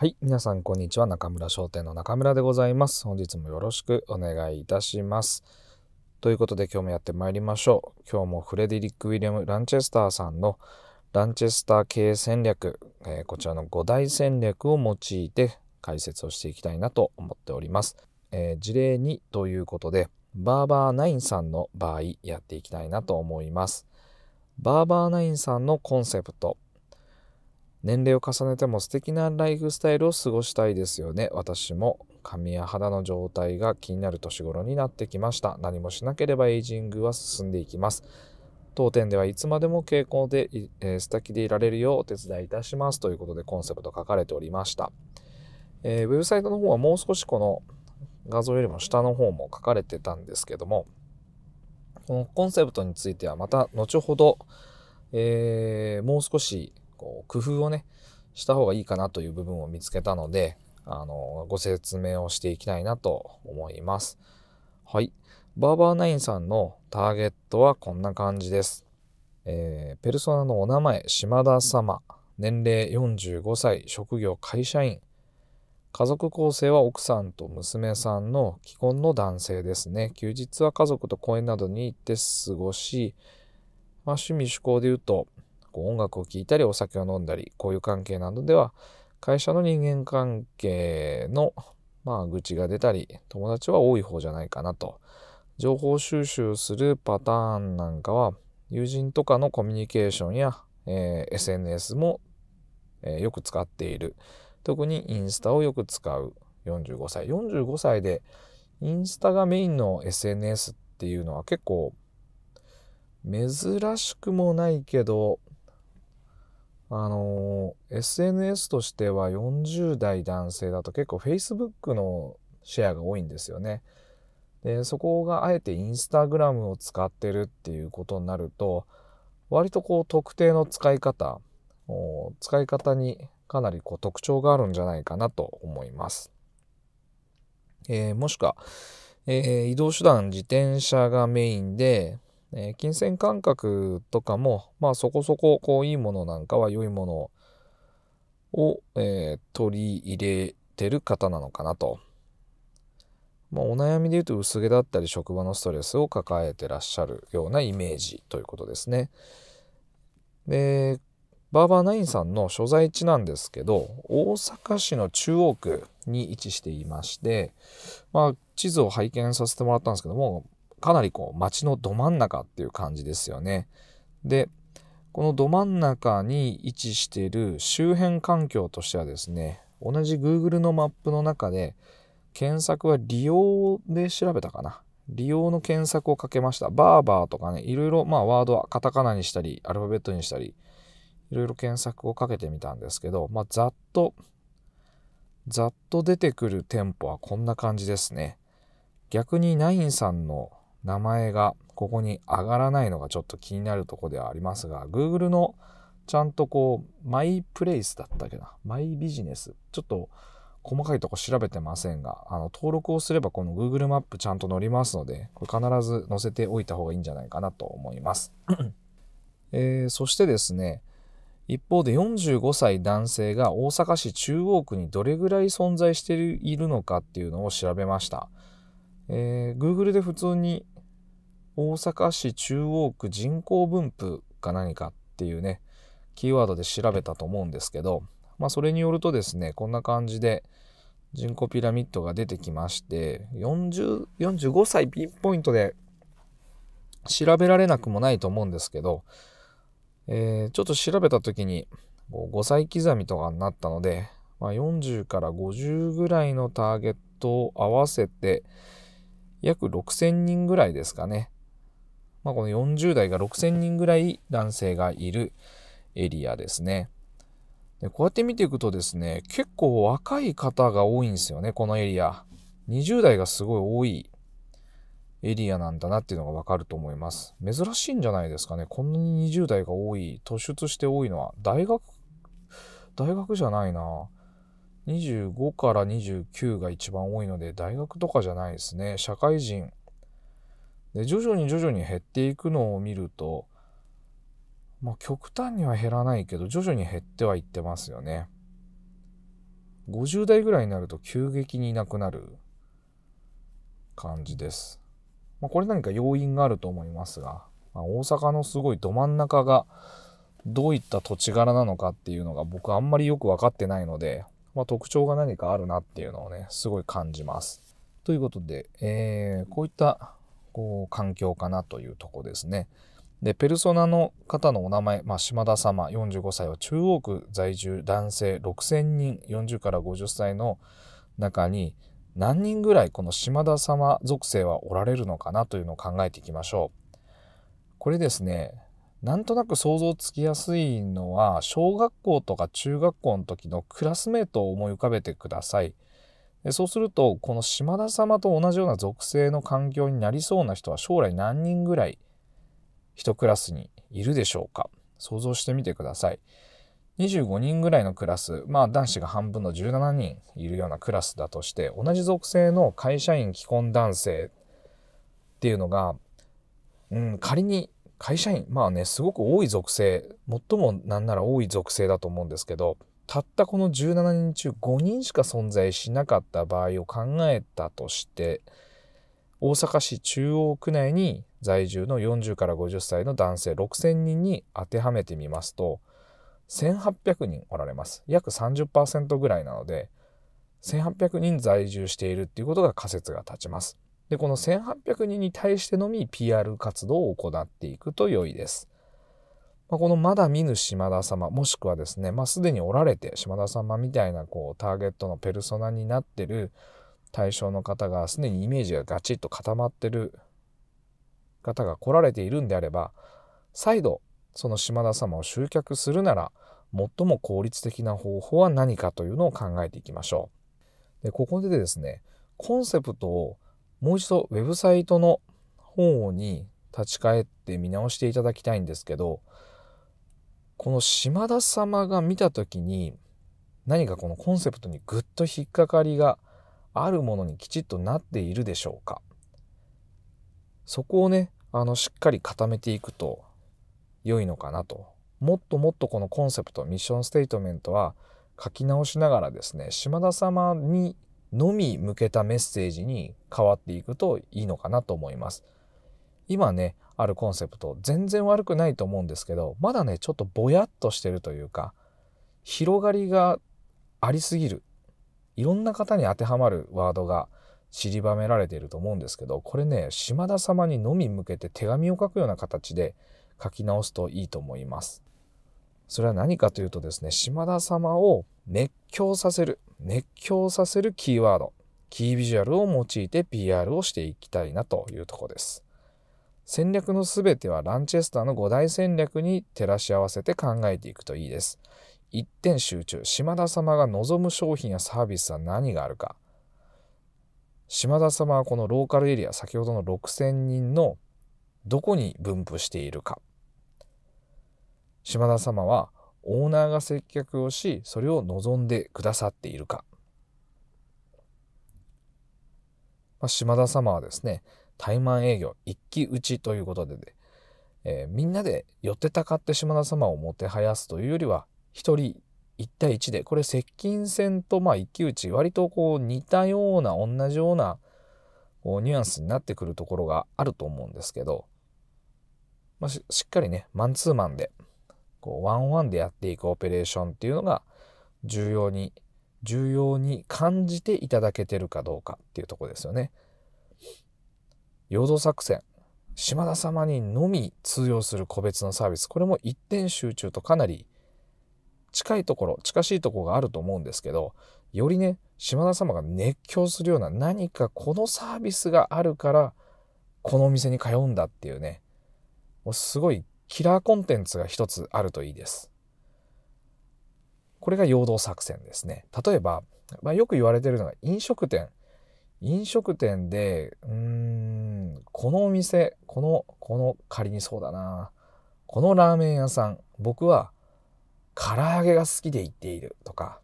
はい。皆さん、こんにちは。中村商店の中村でございます。本日もよろしくお願いいたします。ということで、今日もやってまいりましょう。今日もフレデリック・ウィリアム・ランチェスターさんのランチェスター経営戦略、えーこちらの5大戦略を用いて解説をしていきたいなと思っております。えー事例2ということで、バーバーナインさんの場合やっていきたいなと思います。バーバーナインさんのコンセプト、年齢を重ねても素敵なライフスタイルを過ごしたいですよね。私も髪や肌の状態が気になる年頃になってきました。何もしなければエイジングは進んでいきます。当店ではいつまでも傾向で、えー素敵でいられるようお手伝いいたしますということでコンセプト書かれておりました。えーウェブサイトの方はもう少しこの画像よりも下の方も書かれてたんですけども、このコンセプトについてはまた後ほど、えーもう少しこう工夫をねした方がいいかなという部分を見つけたのであのご説明をしていきたいなと思います。はい。バーバーナインさんのターゲットはこんな感じです、えーペルソナのお名前島田様。年齢45歳職業会社員。家族構成は奥さんと娘さんの既婚の男性ですね。休日は家族と公園などに行って過ごし、まあ、趣味趣向で言うとこう音楽を聴いたりお酒を飲んだりこういう関係などでは会社の人間関係のまあ愚痴が出たり友達は多い方じゃないかなと。情報収集するパターンなんかは友人とかのコミュニケーションや、えー SNS も、えーよく使っている。特にインスタをよく使う。45歳。45歳でインスタがメインの SNS っていうのは結構珍しくもないけどあの SNS としては40代男性だと結構 Facebook のシェアが多いんですよね。でそこがあえてインスタグラムを使ってるっていうことになると割とこう特定の使い方使い方にかなりこう特徴があるんじゃないかなと思います。えーもしくは、えー移動手段自転車がメインで、えー金銭感覚とかも、まあ、そこそここういいものなんかは良いものを、えー取り入れてる方なのかなと。まあ、お悩みで言うと薄毛だったり職場のストレスを抱えてらっしゃるようなイメージということですね。でバーバーナインさんの所在地なんですけど大阪市の中央区に位置していまして、まあ、地図を拝見させてもらったんですけどもかなりこう街のど真ん中っていう感じですよね。でこのど真ん中に位置している周辺環境としてはですね同じ Google のマップの中で検索は利用で調べたかな。利用の検索をかけました。バーバーとかねいろいろまあワードはカタカナにしたりアルファベットにしたりいろいろ検索をかけてみたんですけど、まあ、ざっとざっと出てくる店舗はこんな感じですね。逆にナインさんの名前がここに上がらないのがちょっと気になるところではありますが Google のちゃんとこうマイプレイスだったっけな？マイビジネス。ちょっと細かいとこ調べてませんがあの登録をすればこの Google マップちゃんと載りますのでこれ必ず載せておいた方がいいんじゃないかなと思います、えーそしてですね一方で45歳男性が大阪市中央区にどれぐらい存在しているのかっていうのを調べました、えー Google で普通に大阪市中央区人口分布か何かっていうねキーワードで調べたと思うんですけど、まあ、それによるとですねこんな感じで人口ピラミッドが出てきまして40 45歳ピンポイントで調べられなくもないと思うんですけど、えーちょっと調べた時に5歳刻みとかになったので、まあ、40から50ぐらいのターゲットを合わせて約6000人ぐらいですかね。まあ、この40代が6000人ぐらい男性がいるエリアですね。でこうやって見ていくとですね、結構若い方が多いんですよね、このエリア。20代がすごい多いエリアなんだなっていうのがわかると思います。珍しいんじゃないですかね。こんなに20代が多い、突出して多いのは。大学、大学じゃないな。25から29が一番多いので、大学とかじゃないですね。社会人。で、徐々に徐々に減っていくのを見ると、まあ極端には減らないけど、徐々に減ってはいってますよね。50代ぐらいになると急激にいなくなる感じです。まあ、これ何か要因があると思いますが、まあ、大阪のすごいど真ん中がどういった土地柄なのかっていうのが僕あんまりよく分かってないので、まあ、特徴が何かあるなっていうのをね、すごい感じます。ということで、えー、こういったこう環境かなというとこですね。で、ペルソナの方のお名前、まあ、島田様45歳は中央区在住男性6000人、40から50歳の中に何人ぐらいこの島田様属性はおられるのかなというのを考えていきましょう。これですね、なんとなく想像つきやすいのは、小学校とか中学校の時のクラスメートを思い浮かべてください。でそうすると、この島田様と同じような属性の環境になりそうな人は将来何人ぐらい一クラスにいるでしょうか想像してみてください。25人ぐらいのクラス、まあ男子が半分の17人いるようなクラスだとして、同じ属性の会社員既婚男性っていうのが、うん、仮に会社員、まあね、すごく多い属性、最もなんなら多い属性だと思うんですけど、たったこの17人中5人しか存在しなかった場合を考えたとして、大阪市中央区内に在住の40から50歳の男性6000人に当てはめてみますと、1800人おられます。約30%ぐらいなので、1800人在住しているっていうことが仮説が立ちます。で、この1800人に対してのみ PR 活動を行っていくと良いです。まあ、このまだ見ぬ島田様、もしくはですね、まあ、すでにおられて、島田様みたいなこうターゲットのペルソナになってる対象の方が、すでにイメージがガチッと固まってる方が来られているんであれば、再度、その島田様を集客するなら、最も効率的な方法は何かというのを考えていきましょう。で、ここでですね、コンセプトをもう一度ウェブサイトの方に立ち返って見直していただきたいんですけど、この島田様が見た時に何かこのコンセプトにぐっと引っかかりがあるものにきちっとなっているでしょうかそこをね、あの、しっかり固めていくと良いのかなと。もっともっとこのコンセプト、ミッションステートメントは書き直しながらですね、島田様にのみ向けたメッセージに変わっていくといいのかなと思います。今ね、あるコンセプト、全然悪くないと思うんですけど、まだね、ちょっとぼやっとしてるというか、広がりがありすぎる。いろんな方に当てはまるワードが散りばめられていると思うんですけど、これね、島田様にのみ向けて手紙を書くような形で書き直すといいと思います。それは何かというとですね、島田様を熱狂させる、熱狂させるキーワード、キービジュアルを用いて PR をしていきたいなというとこです。戦略のすべてはランチェスターの5大戦略に照らし合わせて考えていくといいです。一点集中、島田様が望む商品やサービスは何があるか。島田様はこのローカルエリア、先ほどの6000人のどこに分布しているか。島田様はオーナーが接客をし、それを望んでくださっているか。まあ、島田様はですね、怠慢営業、一騎打ちということで、ね、えー、みんなで寄ってたかって島田様をもてはやすというよりは、一人一対一で、これ接近戦とまあ一騎打ち、割とこう似たような、同じようなこうニュアンスになってくるところがあると思うんですけど、まあ、しっかりね、マンツーマンでこうワンワンでやっていくオペレーションっていうのが重要に重要に感じていただけてるかどうかっていうとこですよね。陽動作戦島田様にのみ通用する個別のサービスこれも一点集中とかなり近いところ近しいところがあると思うんですけどよりね島田様が熱狂するような何かこのサービスがあるからこのお店に通うんだっていうねもうすごいキラーコンテンツが一つあるといいです。これが陽動作戦ですね。例えば、まあ、よく言われてるのが飲食店。飲食店で、うーん、このお店、この、この仮にそうだな。このラーメン屋さん、僕は唐揚げが好きで行っているとか、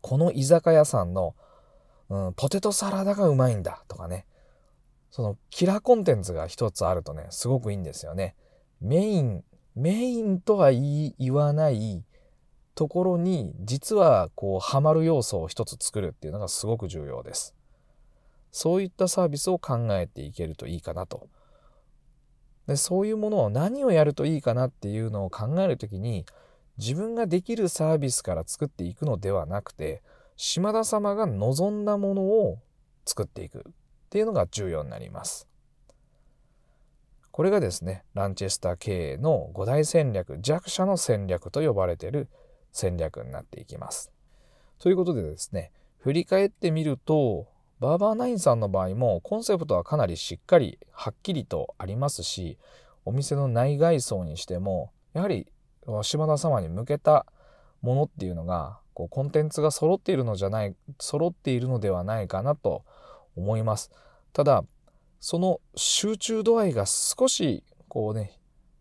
この居酒屋さんの、うん、ポテトサラダがうまいんだとかね。そのキラーコンテンツが一つあるとね、すごくいいんですよね。メイン、メインとは言わないところに実はこうハマる要素を一つ作るっていうのがすごく重要です。そういったサービスを考えていけるといいかなと。でそういうものを何をやるといいかなっていうのを考える時に自分ができるサービスから作っていくのではなくて島田様が望んだものを作っていくっていうのが重要になります。これがですねランチェスター経営の5大戦略弱者の戦略と呼ばれている戦略になっていきます。ということでですね振り返ってみるとバーバーナインさんの場合もコンセプトはかなりしっかりはっきりとありますしお店の内外装にしてもやはり島田様に向けたものっていうのがこうコンテンツが揃っているのじゃない揃っているのではないかなと思います。ただその集中度合いが少しこうね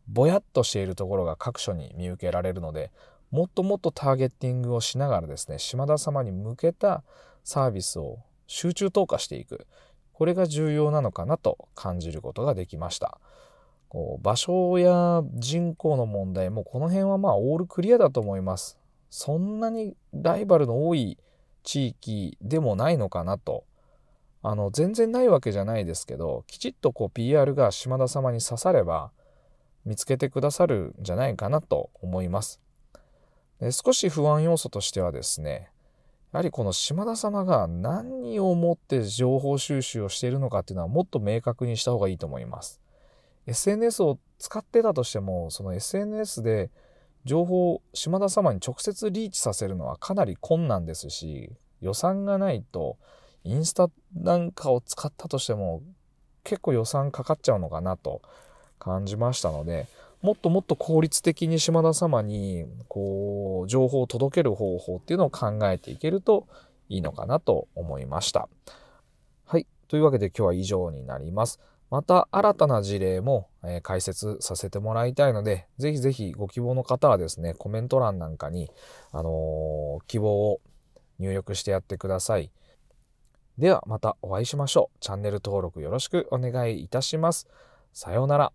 ぼやっとしているところが各所に見受けられるのでもっともっとターゲッティングをしながらですね島田様に向けたサービスを集中投下していく。これが重要なのかなと感じることができました。こう場所や人口の問題もこの辺はまあオールクリアだと思います。そんなにライバルの多い地域でもないのかなとあの全然ないわけじゃないですけどきちっとこう PR が島田様に刺されば見つけてくださるんじゃないかなと思いますで少し不安要素としてはですねやはりこの島田様が何をもって情報収集をしているのかっていうのはもっと明確にした方がいいと思います。SNS を使ってたとしても、その SNS で情報を島田様に直接リーチさせるのはかなり困難ですし、予算がないとインスタなんかを使ったとしても結構予算かかっちゃうのかなと感じましたので、もっともっと効率的に島田様にこう情報を届ける方法っていうのを考えていけるといいのかなと思いました。はい。というわけで今日は以上になります。また新たな事例も、え、解説させてもらいたいので、ぜひぜひご希望の方はですね、コメント欄なんかに、あのー、希望を入力してやってください。ではまたお会いしましょう。チャンネル登録よろしくお願いいたします。さようなら。